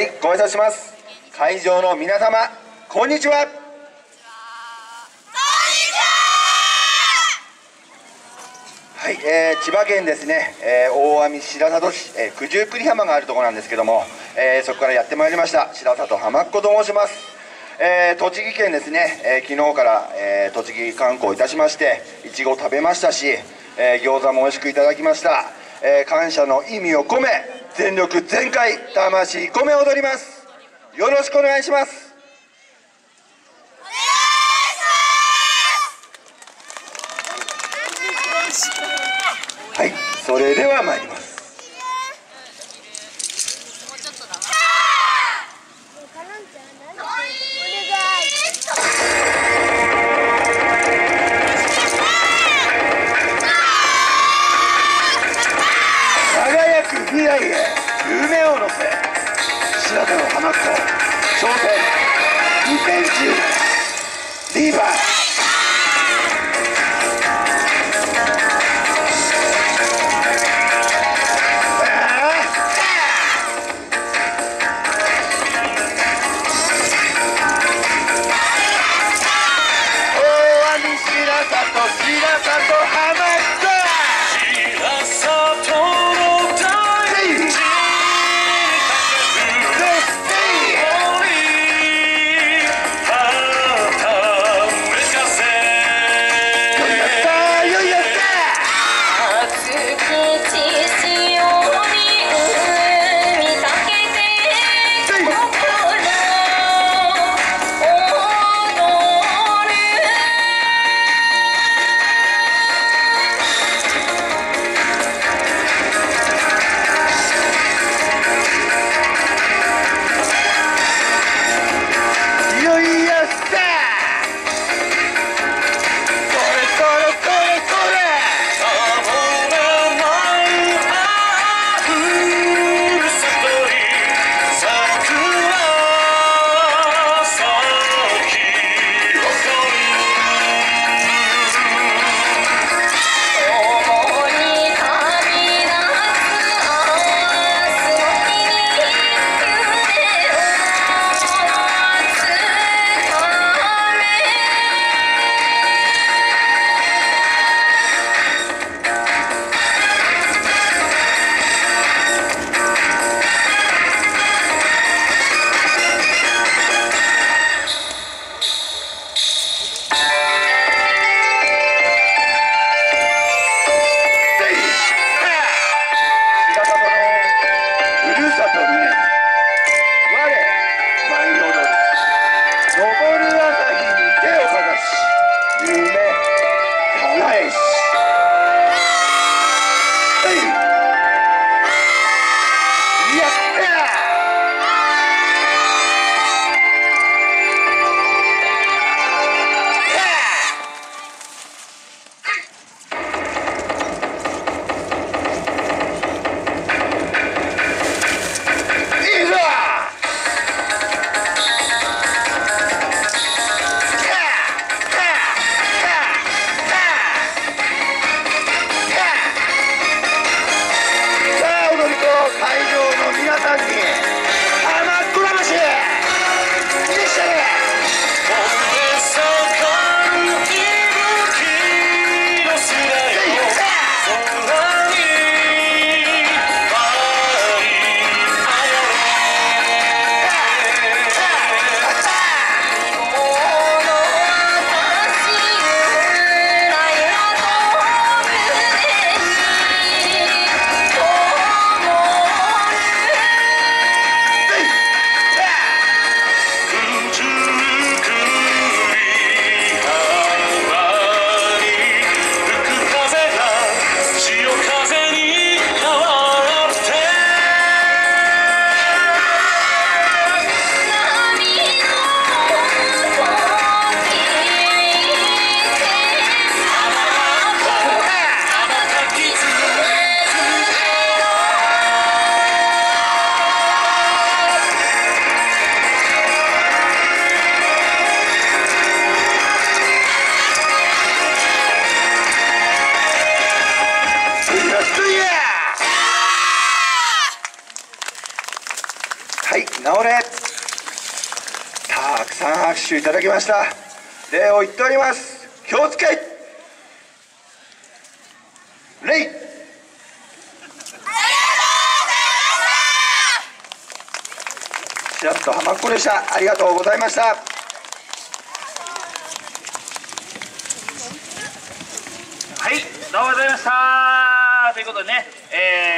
はいご挨拶します。会場の皆様こんにちは。は。い、えー千葉県ですね、えー大網白里市、えー九十九里浜があるところなんですけども、えーそこからやってまいりました。白里浜っ子と申します、えー栃木県ですね、えー昨日から、えー栃木観光いたしましていちご食べましたし、えー餃子も美味しくいただきました、えー感謝の意味を込め全力全開魂込め踊ります。よろしくお願いします。はいそれでは参ります大立の花子商店2010リーバー白里白里 Yeah. 治れ。たくさん拍手いただきました。礼を言っております。気をつけ礼白と浜っ子でしたありがとうございました。はい、どうもありがとうございました。ということでね、えー